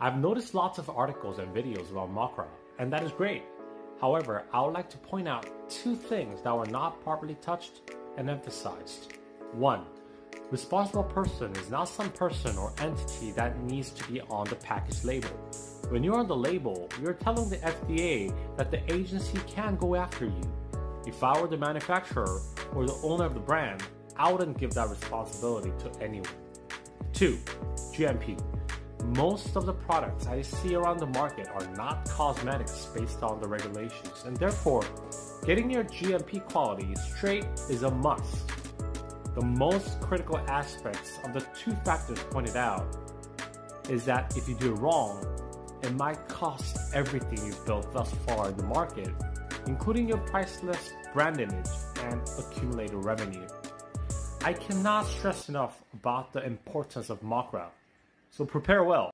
I've noticed lots of articles and videos about MoCRA, and that is great. However, I would like to point out two things that were not properly touched and emphasized. One, responsible person is not some person or entity that needs to be on the package label. When you're on the label, you're telling the FDA that the agency can go after you. If I were the manufacturer or the owner of the brand, I wouldn't give that responsibility to anyone. 2. GMP. Most of the products I see around the market are not cosmetics based on the regulations, and therefore, getting your GMP quality straight is a must. The most critical aspects of the two factors pointed out is that if you do it wrong, it might cost everything you've built thus far in the market, including your priceless brand image and accumulated revenue. I cannot stress enough about the importance of MoCRA, so prepare well.